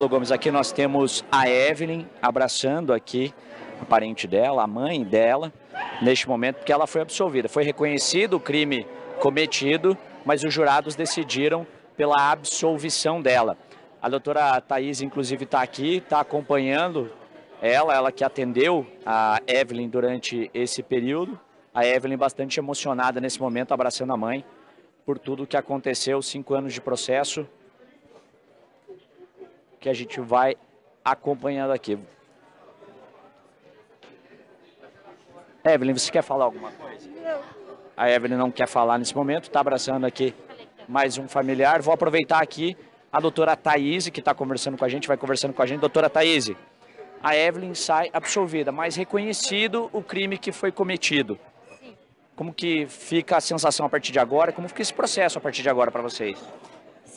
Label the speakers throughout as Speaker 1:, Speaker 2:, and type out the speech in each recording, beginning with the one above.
Speaker 1: Gomes, aqui nós temos a Evelyn abraçando aqui a parente dela, a mãe dela, neste momento, porque ela foi absolvida. Foi reconhecido o crime cometido, mas os jurados decidiram pela absolvição dela. A doutora Thais, inclusive, está aqui, está acompanhando ela, ela que atendeu a Evelyn durante esse período. A Evelyn bastante emocionada nesse momento, abraçando a mãe por tudo que aconteceu, cinco anos de processo, que a gente vai acompanhando aqui. Evelyn, você quer falar alguma coisa? Não. A Evelyn não quer falar nesse momento, está abraçando aqui mais um familiar. Vou aproveitar aqui a doutora Thaís, que está conversando com a gente, vai conversando com a gente. Doutora Thaís, a Evelyn sai absolvida, mas reconhecido o crime que foi cometido. Sim. Como que fica a sensação a partir de agora? Como fica esse processo a partir de agora para vocês?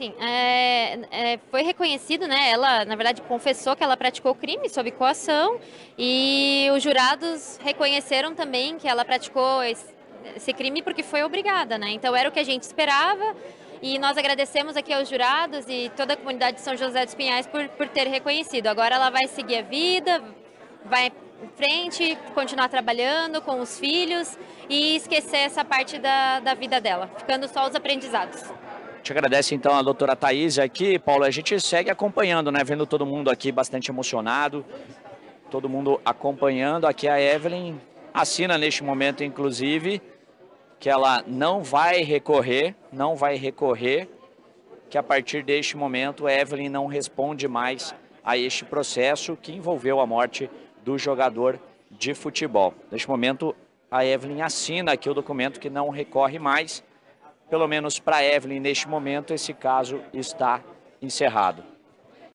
Speaker 2: Sim, é, é, foi reconhecido, né? Ela, na verdade, confessou que ela praticou crime sob coação e os jurados reconheceram também que ela praticou esse, esse crime porque foi obrigada, né? Então era o que a gente esperava. E nós agradecemos aqui aos jurados e toda a comunidade de São José dos Pinhais por, por ter reconhecido. Agora ela vai seguir a vida, vai em frente, continuar trabalhando com os filhos e esquecer essa parte da, da vida dela, ficando só os aprendizados.
Speaker 1: Te agradece então a doutora Thaís aqui, Paulo. A gente segue acompanhando, né? Vendo todo mundo aqui bastante emocionado, todo mundo acompanhando. Aqui a Evelyn assina neste momento, inclusive, que ela não vai recorrer, não vai recorrer, que a partir deste momento Evelyn não responde mais a este processo que envolveu a morte do jogador de futebol. Neste momento, a Evelyn assina aqui o documento que não recorre mais. Pelo menos para Evelyn, neste momento, esse caso está encerrado.